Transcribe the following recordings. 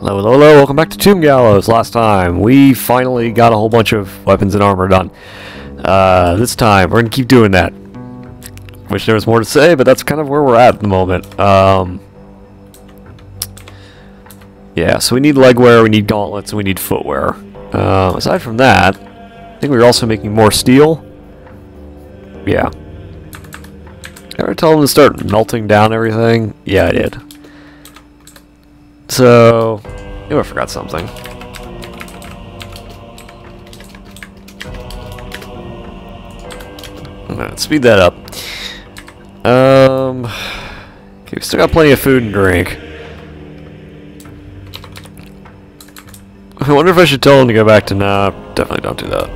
Hello, hello, hello, welcome back to Tombgallows. Last time, we finally got a whole bunch of weapons and armor done. Uh, this time, we're gonna keep doing that. Wish there was more to say, but that's kind of where we're at at the moment. Um, yeah, so we need legwear, we need gauntlets, and we need footwear. Uh, aside from that, I think we are also making more steel. Yeah. Ever tell them to start melting down everything? Yeah, I did. So, oh, I forgot something. Alright, speed that up. Um, okay, we still got plenty of food and drink. I wonder if I should tell them to go back to nah, definitely don't do that.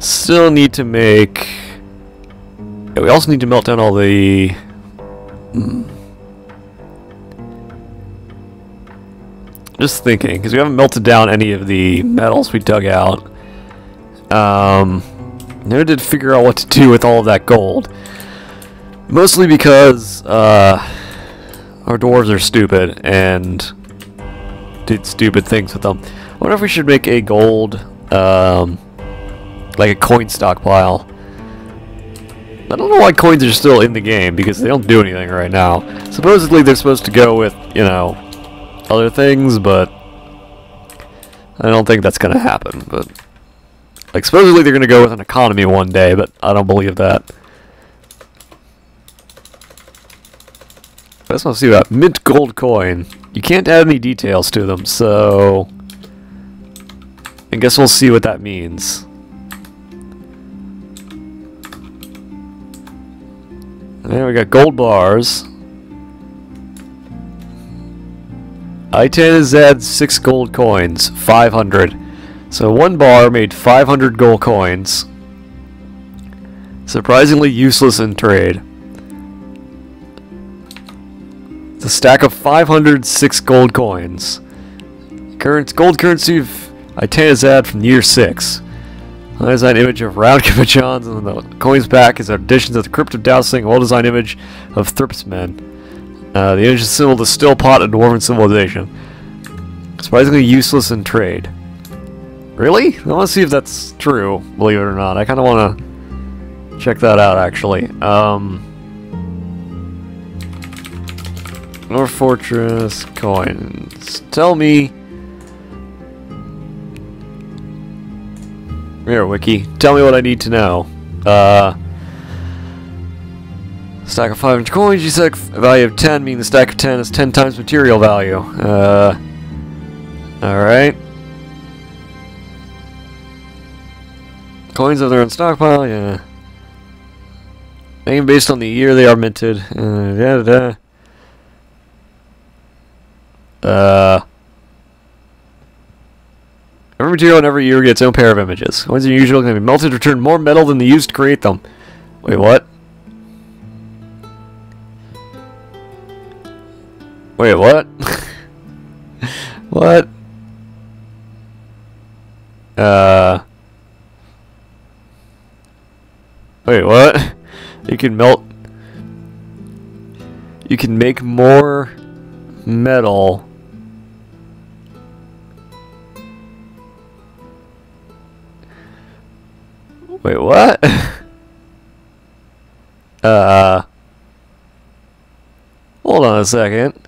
Still need to make... Yeah, we also need to melt down all the... Hmm. Just thinking, because we haven't melted down any of the metals we dug out. Um, never did figure out what to do with all of that gold. Mostly because uh, our dwarves are stupid and did stupid things with them. I wonder if we should make a gold, um, like a coin stockpile. I don't know why coins are still in the game, because they don't do anything right now. Supposedly they're supposed to go with, you know, other things, but I don't think that's going to happen. But like supposedly they're going to go with an economy one day, but I don't believe that. Just want see that mint gold coin. You can't add any details to them, so I guess we'll see what that means. There we got gold bars. I-10 is add 6 gold coins, 500. So one bar made 500 gold coins. Surprisingly useless in trade. It's a stack of 506 gold coins. Current gold currency of I-10 is add from year 6. There's an image of round capuchons, and the coins back is additions of the Crypt of Dowsing, well-designed image of Thripsmen. Uh, the ancient symbol the still pot of dwarven civilization. Surprisingly useless in trade. Really? I want to see if that's true, believe it or not. I kind of want to check that out, actually. Um, Dwarf Fortress coins. Tell me... Here, Wiki. Tell me what I need to know. Uh... Stack of 500 coins, you said value of 10, meaning the stack of 10 is 10 times material value. Uh, Alright. Coins of their own stockpile, yeah. Name based on the year they are minted. Uh, da, da, da. uh Every material in every year gets its own pair of images. Coins are usually going to be melted to return more metal than they used to create them. Wait, what? Wait, what? what? Uh. Wait, what? You can melt. You can make more metal. Wait, what? uh. Hold on a second.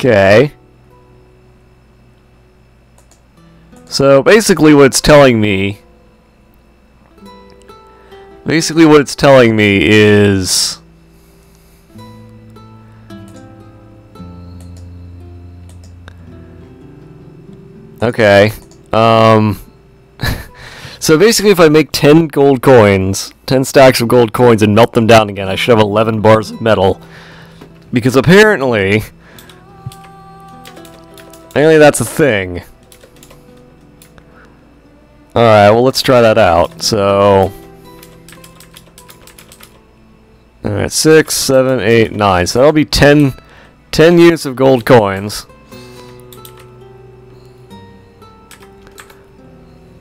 Okay. So basically what it's telling me basically what it's telling me is Okay. Um So basically if I make 10 gold coins, 10 stacks of gold coins and melt them down again, I should have 11 bars of metal. Because apparently Apparently that's a thing. Alright, well let's try that out. So... Alright, six, seven, eight, nine. So that'll be 10, 10 units of gold coins.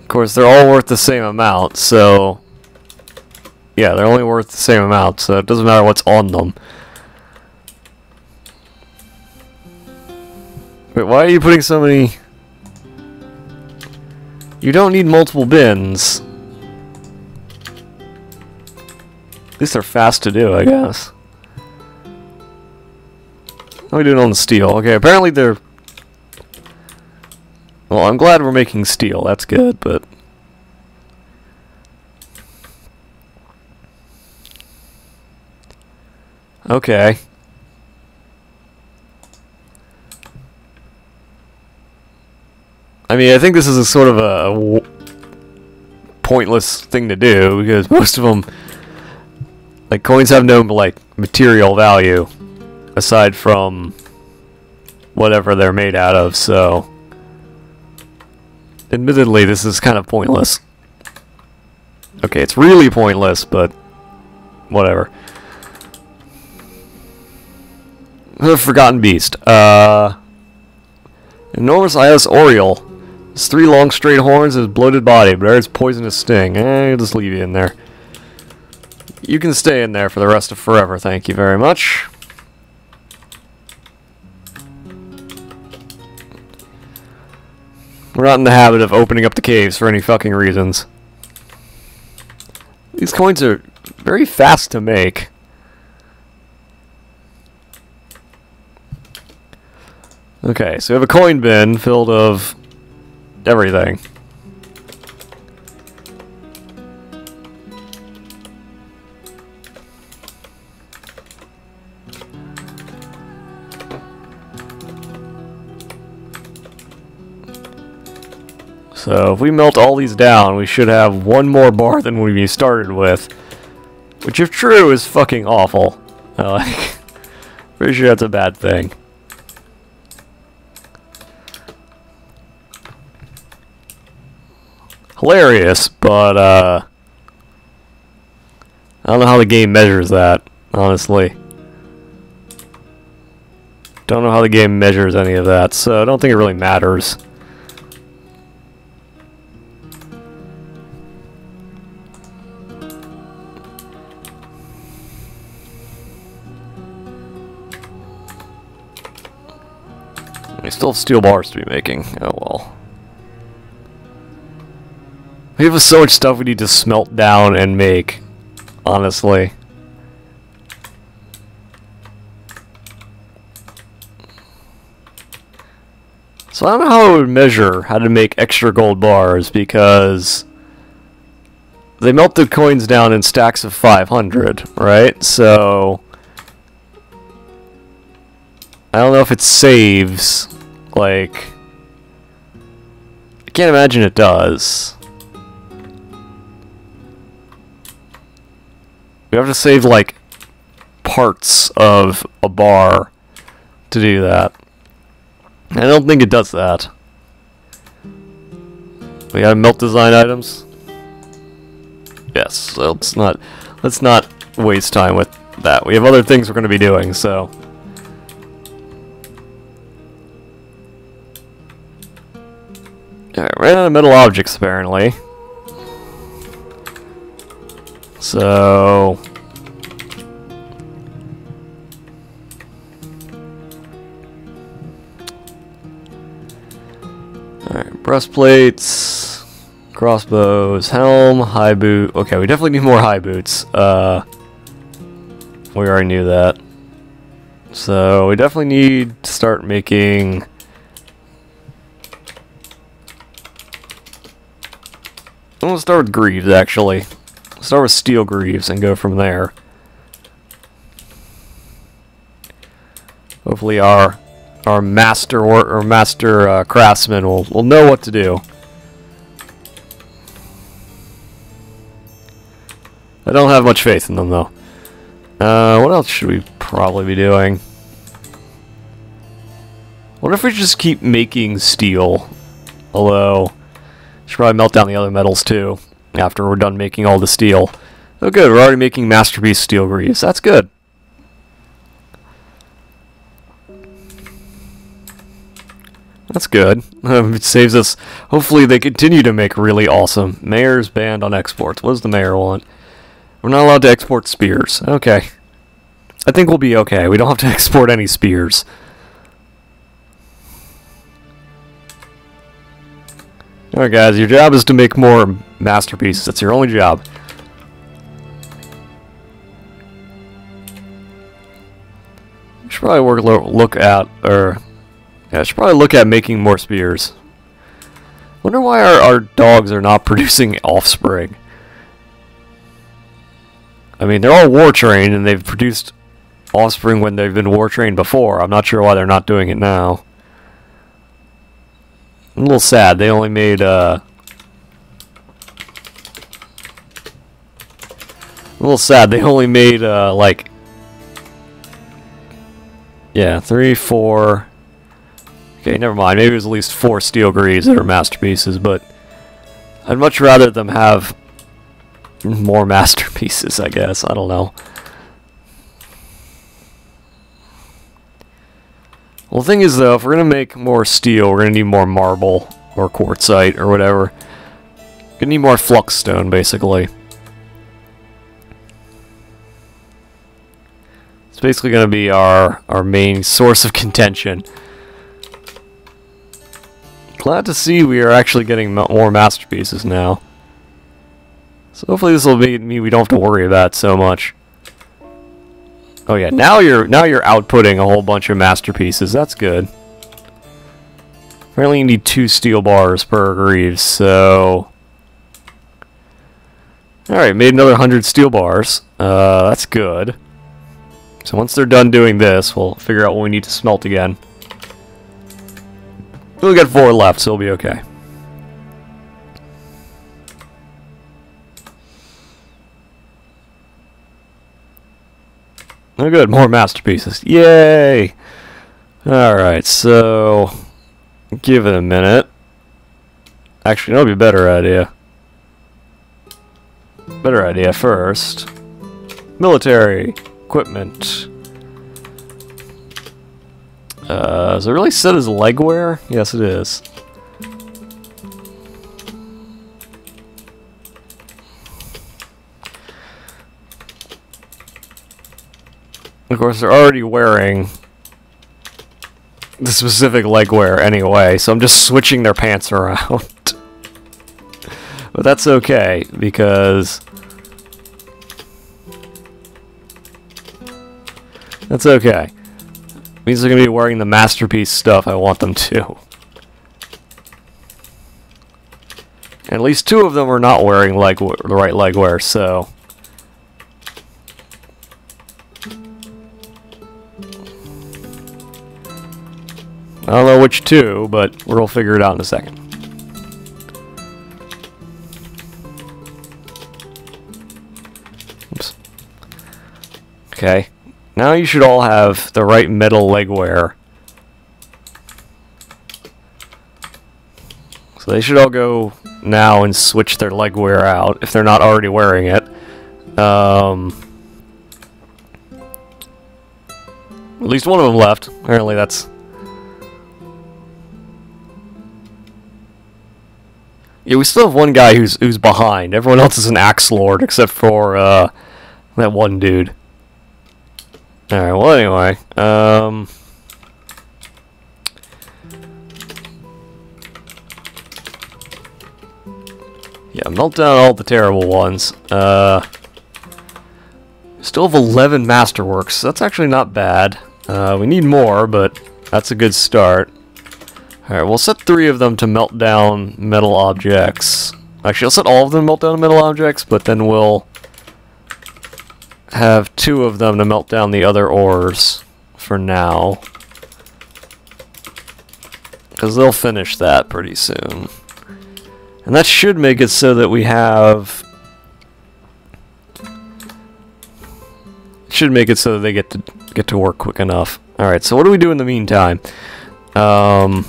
Of course, they're all worth the same amount, so... Yeah, they're only worth the same amount, so it doesn't matter what's on them. Wait, why are you putting so many... You don't need multiple bins. At least they're fast to do, I guess. How are we doing on the steel? Okay, apparently they're... Well, I'm glad we're making steel. That's good, but... Okay. I mean, I think this is a sort of a pointless thing to do because most of them, like coins, have no like material value aside from whatever they're made out of. So, admittedly, this is kind of pointless. Okay, it's really pointless, but whatever. The Forgotten Beast. Uh, enormous eyeless Oriole. Three long straight horns and his bloated body, but it's poisonous sting. Eh, I'll just leave you in there. You can stay in there for the rest of forever, thank you very much. We're not in the habit of opening up the caves for any fucking reasons. These coins are very fast to make. Okay, so we have a coin bin filled of everything. So if we melt all these down, we should have one more bar than we started with. Which if true is fucking awful. Uh, like, pretty sure that's a bad thing. Hilarious, but uh, I don't know how the game measures that, honestly. Don't know how the game measures any of that, so I don't think it really matters. We still have steel bars to be making. Oh well. We have so much stuff we need to smelt down and make, honestly. So I don't know how I would measure how to make extra gold bars because they melt the coins down in stacks of 500, right? So I don't know if it saves, like, I can't imagine it does. We have to save, like, parts of a bar to do that. I don't think it does that. We got melt design items. Yes, so let's not let's not waste time with that. We have other things we're going to be doing, so Alright, ran out of metal objects apparently. So... Alright, breastplates, crossbows, helm, high boot. Okay, we definitely need more high boots. Uh, we already knew that. So we definitely need to start making... I'm gonna start with greaves, actually. Start with steel greaves and go from there. Hopefully our our master or, or master uh, craftsman will, will know what to do. I don't have much faith in them though. Uh, what else should we probably be doing? What if we just keep making steel? Although, should probably melt down the other metals too after we're done making all the steel. Oh good, we're already making Masterpiece Steel Greaves. That's good. That's good. it saves us... Hopefully they continue to make really awesome. Mayor's banned on exports. What does the mayor want? We're not allowed to export spears. Okay. I think we'll be okay. We don't have to export any spears. Alright guys, your job is to make more masterpieces. That's your only job. should probably work look at or yeah, I should probably look at making more spears. Wonder why our, our dogs are not producing offspring. I mean, they're all war trained and they've produced offspring when they've been war trained before. I'm not sure why they're not doing it now. I'm a little sad. They only made uh, a little sad. They only made uh, like yeah, three, four. Okay, never mind. Maybe it was at least four steel greaves that are masterpieces, but I'd much rather them have more masterpieces, I guess. I don't know. Well, the thing is, though, if we're going to make more steel, we're going to need more marble or quartzite or whatever. Gonna need more flux stone, basically. It's basically going to be our, our main source of contention. Glad to see we are actually getting more masterpieces now. So hopefully this will mean we don't have to worry about so much. Oh yeah, now you're now you're outputting a whole bunch of masterpieces. That's good. Apparently you need two steel bars per greaves, so... Alright, made another 100 steel bars. Uh, that's good. So once they're done doing this, we'll figure out what we need to smelt again. We'll get four left, so it'll be okay. Oh good, more masterpieces. Yay! Alright, so... Give it a minute. Actually, that'll be a better idea. Better idea first. Military equipment. Uh, is it really set as legwear? Yes, it is. Of course, they're already wearing the specific legwear anyway, so I'm just switching their pants around. but that's okay, because That's okay. Means they're going to be wearing the masterpiece stuff I want them to. At least two of them are not wearing leg the right leg wear, so... I don't know which two, but we'll figure it out in a second. Oops. Okay. Now you should all have the right metal leg wear. So they should all go now and switch their leg wear out if they're not already wearing it. Um, at least one of them left. Apparently that's... Yeah, we still have one guy who's who's behind. Everyone else is an axe lord except for uh, that one dude. Alright, well anyway, um... Yeah, melt down all the terrible ones. Uh, still have 11 masterworks. That's actually not bad. Uh, we need more, but that's a good start. Alright, we'll set three of them to melt down metal objects. Actually, I'll set all of them to melt down metal objects, but then we'll have two of them to melt down the other ores for now. Because they'll finish that pretty soon. And that should make it so that we have... Should make it so that they get to get to work quick enough. Alright, so what do we do in the meantime? Um,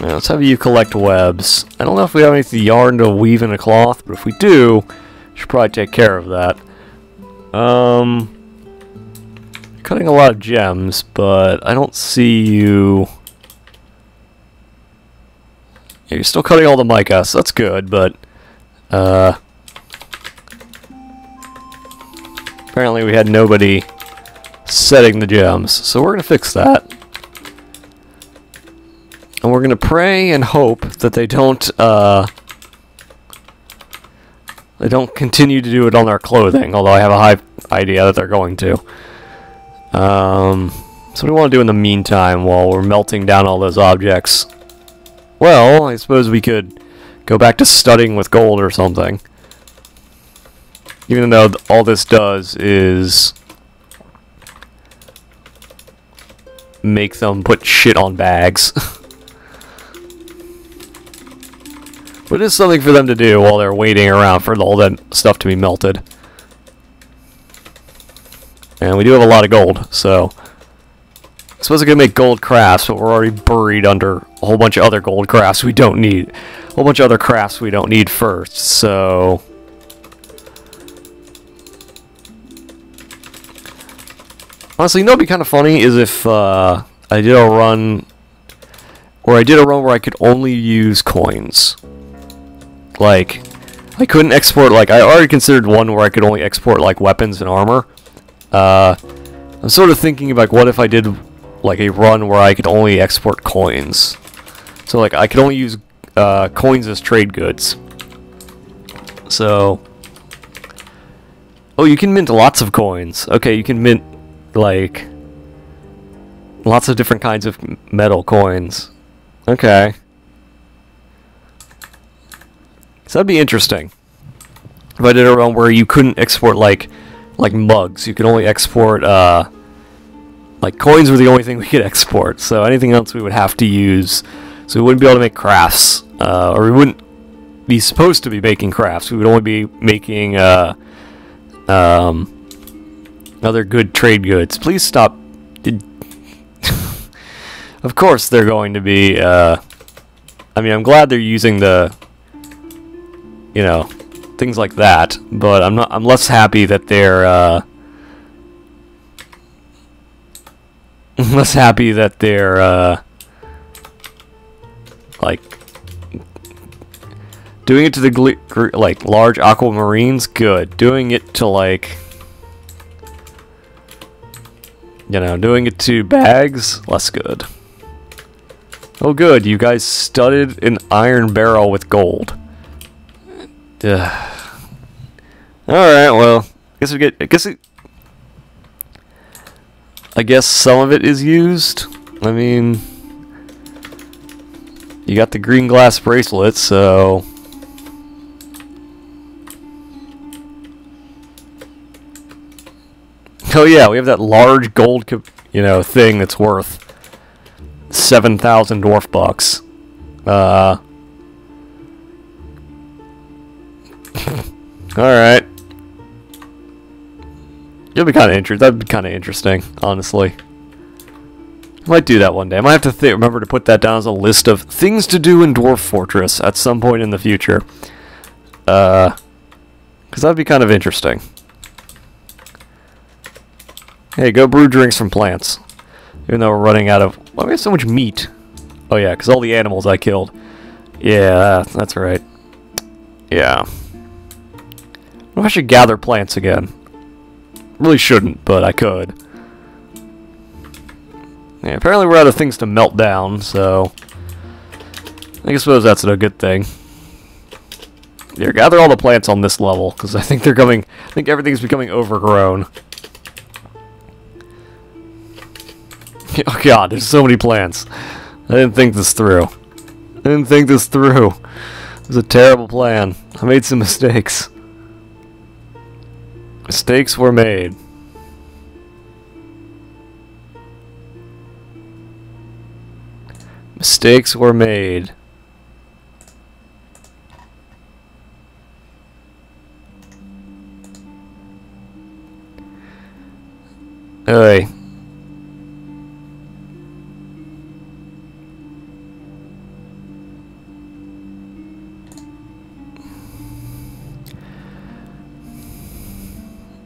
yeah, let's have you collect webs. I don't know if we have any yarn to weave in a cloth, but if we do, should probably take care of that. Um, cutting a lot of gems, but I don't see you... Yeah, you're still cutting all the mica, so that's good, but... Uh, apparently we had nobody setting the gems, so we're going to fix that. And we're gonna pray and hope that they don't, uh, they don't continue to do it on their clothing, although I have a high idea that they're going to. Um, so what do we want to do in the meantime while we're melting down all those objects? Well, I suppose we could go back to studding with gold or something. Even though th all this does is make them put shit on bags. but it's something for them to do while they're waiting around for all that stuff to be melted. And we do have a lot of gold, so... I suppose I could make gold crafts, but we're already buried under a whole bunch of other gold crafts we don't need. A whole bunch of other crafts we don't need first, so... Honestly, you know what'd be kind of funny is if uh, I did a run... Or I did a run where I could only use coins. Like, I couldn't export, like, I already considered one where I could only export, like, weapons and armor. Uh, I'm sort of thinking, like, what if I did, like, a run where I could only export coins? So, like, I could only use uh, coins as trade goods. So... Oh, you can mint lots of coins. Okay, you can mint like lots of different kinds of metal coins. Okay. So that'd be interesting. If I did a run where you couldn't export like like mugs, you could only export uh like coins were the only thing we could export. So anything else we would have to use. So we wouldn't be able to make crafts, uh, or we wouldn't be supposed to be making crafts. We would only be making uh, um, other good trade goods. Please stop. of course they're going to be, uh, I mean, I'm glad they're using the, you know, things like that, but I'm not, I'm less happy that they're, uh, less happy that they're, uh, like, doing it to the, like, large aquamarines, good. Doing it to, like, you know, doing it to bags, less good. Oh good, you guys studded an iron barrel with gold. Alright, well, I guess we get, I guess it, I guess some of it is used. I mean, you got the green glass bracelet, so Oh yeah, we have that large gold, you know, thing that's worth 7,000 dwarf bucks. Uh... Alright. You'll be kind of interested. That'd be kind of interesting, honestly. Might do that one day. I might have to remember to put that down as a list of things to do in Dwarf Fortress at some point in the future. Uh, because that'd be kind of interesting. Hey, go brew drinks from plants. Even though we're running out of... Why do we have so much meat? Oh yeah, because all the animals I killed. Yeah, that's right. Yeah. I should gather plants again? Really shouldn't, but I could. Yeah, apparently we're out of things to melt down, so... I suppose that's a good thing. Here, gather all the plants on this level, because I think they're coming... I think everything's becoming overgrown. Oh god, there's so many plants. I didn't think this through. I didn't think this through. It was a terrible plan. I made some mistakes. Mistakes were made. Mistakes were made. Hey.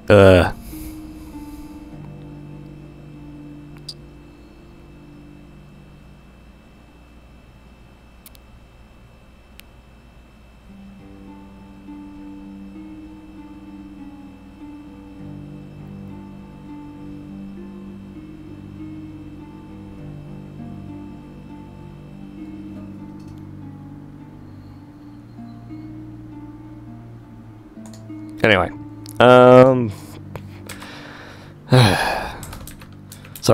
Uh. Anyway.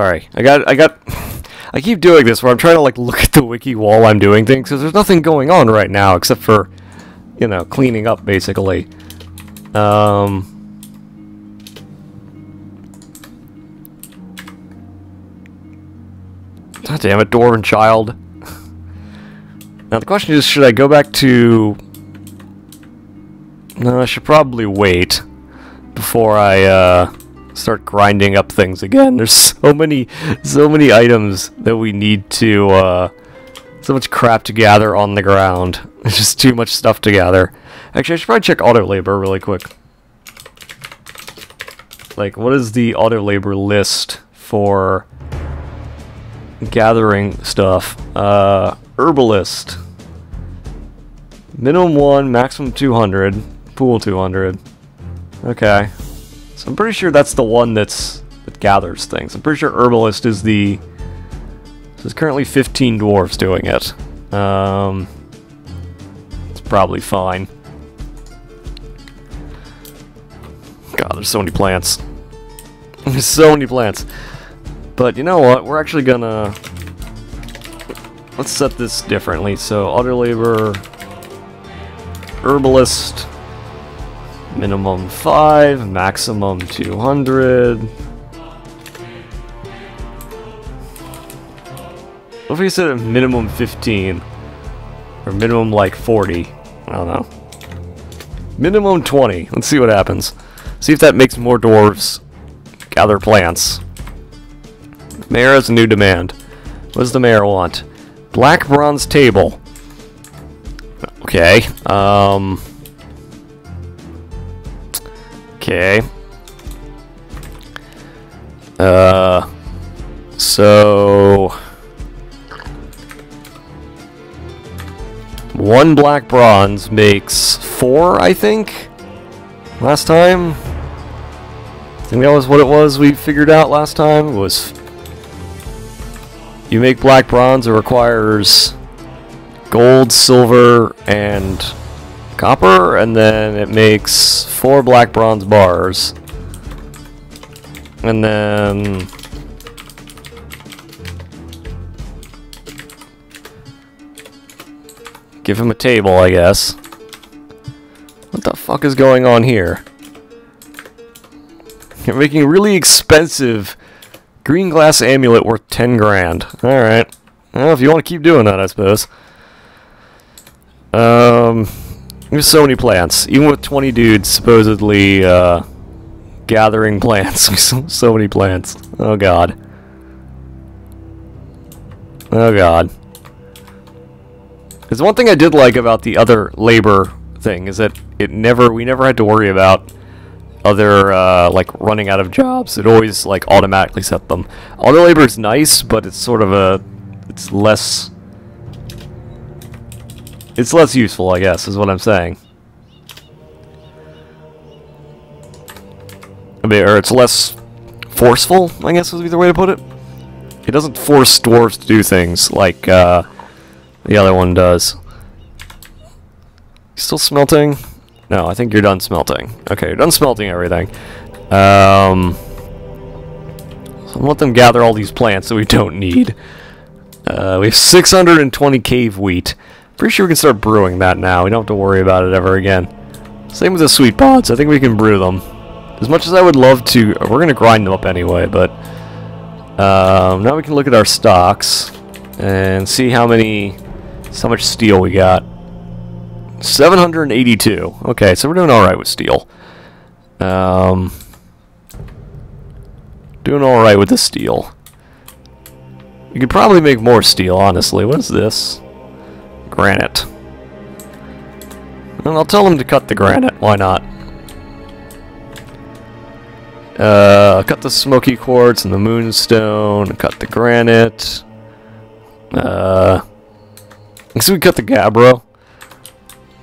Sorry. I got... I got... I keep doing this where I'm trying to like look at the wiki while I'm doing things because there's nothing going on right now except for, you know, cleaning up basically. Um... God damn it, Dwarven Child. now the question is, should I go back to... No, I should probably wait before I uh, start grinding up things again. There's so many, so many items that we need to, uh, so much crap to gather on the ground. There's just too much stuff to gather. Actually, I should probably check auto labor really quick. Like, what is the auto labor list for gathering stuff? Uh, herbalist. Minimum 1, maximum 200, pool 200. Okay. So I'm pretty sure that's the one that's that gathers things. I'm pretty sure herbalist is the... So there's currently 15 dwarves doing it. Um, it's probably fine. God, there's so many plants. There's so many plants. But you know what? We're actually gonna... Let's set this differently. So, auto labor... Herbalist... Minimum 5, maximum 200... What if we a minimum 15? Or minimum like 40? I don't know. Minimum 20. Let's see what happens. See if that makes more dwarves gather plants. Mayor has a new demand. What does the mayor want? Black bronze table. Okay. Um. Okay. Uh. So. One black bronze makes four, I think? Last time? I think that was what it was we figured out last time, was you make black bronze, it requires gold, silver, and copper, and then it makes four black bronze bars. And then... Give him a table, I guess. What the fuck is going on here? You're making a really expensive green glass amulet worth 10 grand. Alright. Well, if you want to keep doing that, I suppose. Um, there's so many plants. Even with 20 dudes supposedly uh, gathering plants. so, many plants. Oh god. Oh god. There's one thing I did like about the other labor thing is that it never we never had to worry about other uh, like running out of jobs. It always like automatically set them. Auto labor is nice, but it's sort of a it's less it's less useful, I guess, is what I'm saying. I mean, or it's less forceful, I guess would be the way to put it. It doesn't force dwarves to do things like uh, the other one does. Still smelting? No, I think you're done smelting. Okay, you're done smelting everything. Um, so let them gather all these plants that we don't need. Uh, we have 620 cave wheat. Pretty sure we can start brewing that now. We don't have to worry about it ever again. Same with the sweet pods. I think we can brew them. As much as I would love to, we're going to grind them up anyway, but um, now we can look at our stocks and see how many, how much steel we got. 782. Okay, so we're doing alright with steel. Um, doing alright with the steel. We could probably make more steel, honestly. What is this? Granite. And I'll tell them to cut the granite. Why not? Uh, cut the smoky quartz and the moonstone. Cut the granite. Uh, so we cut the gabbro.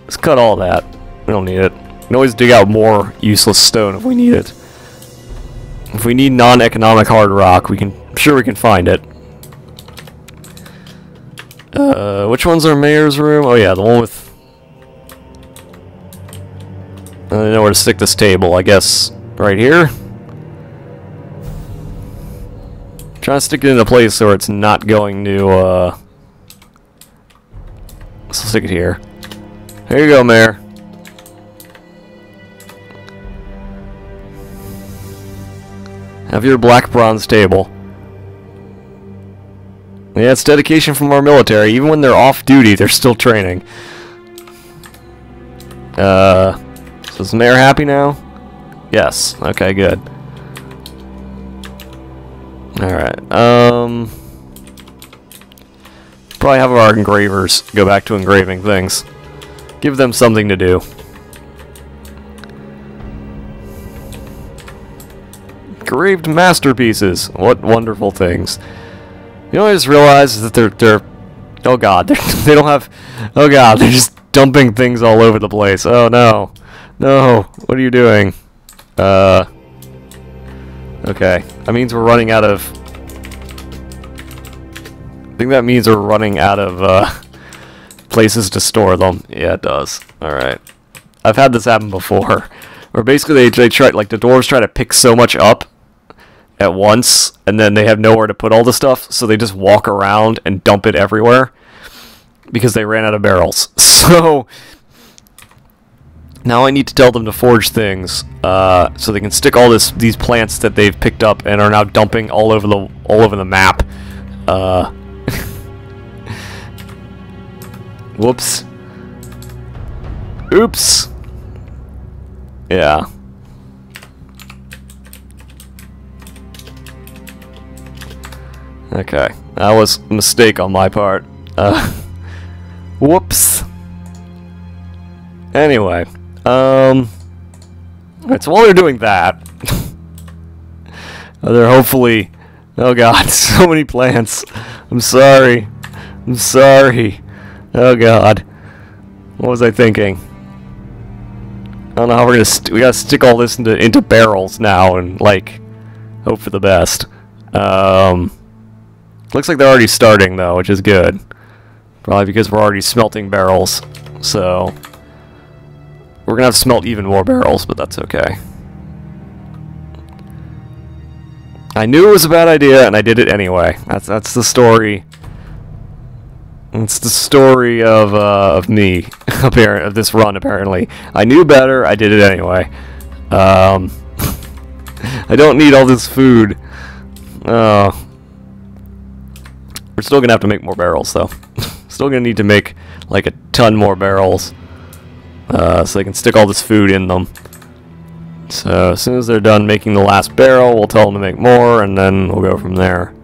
Let's cut all that. We don't need it. We can always dig out more useless stone if we need it. If we need non-economic hard rock, we can. I'm sure we can find it. Uh, which one's our mayor's room? Oh yeah, the one with. I don't know where to stick this table. I guess right here. Trying to stick it in a place where it's not going to, uh... Let's stick it here. Here you go, Mayor. Have your black bronze table. Yeah, it's dedication from our military. Even when they're off duty, they're still training. Uh, so is the mayor happy now? Yes. Okay, good. Alright, um... Probably have our engravers go back to engraving things. Give them something to do. Engraved masterpieces. What wonderful things. You know, I just realized that they're they're. Oh God, they're, they don't have. Oh God, they're just dumping things all over the place. Oh no, no. What are you doing? Uh. Okay, that means we're running out of. I think that means we're running out of uh, places to store them. Yeah, it does. All right. I've had this happen before, where basically they, they try like the dwarves try to pick so much up at once, and then they have nowhere to put all the stuff, so they just walk around and dump it everywhere because they ran out of barrels. So now I need to tell them to forge things uh, so they can stick all this these plants that they've picked up and are now dumping all over the all over the map. Uh, whoops. Oops. Yeah. Okay, that was a mistake on my part. Uh, whoops. Anyway, um, alright, so while they're doing that, they're hopefully, oh god, so many plants. I'm sorry. I'm sorry. Oh god. What was I thinking? I don't know how we're gonna, we gotta stick all this into, into barrels now and, like, hope for the best. Um... Looks like they're already starting, though, which is good. Probably because we're already smelting barrels. So, we're to have to smelt even more barrels, but that's okay. I knew it was a bad idea, and I did it anyway. That's that's the story. It's the story of uh, of me, apparent of this run. Apparently, I knew better. I did it anyway. Um, I don't need all this food. Oh, we're still to have to make more barrels, though. still to need to make, like, a ton more barrels. Uh, so they can stick all this food in them. So, as soon as they're done making the last barrel, we'll tell them to make more, and then we'll go from there.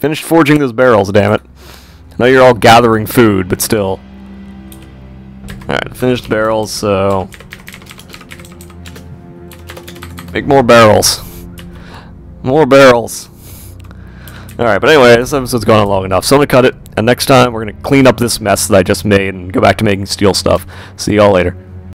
Finished forging those barrels, damn it. I know you're all gathering food, but still. Alright, finished barrels, so... Make more barrels. More barrels. Alright, but anyway, this episode's gone on long enough, so I'm going to cut it, and next time we're going to clean up this mess that I just made and go back to making steel stuff. See y'all later.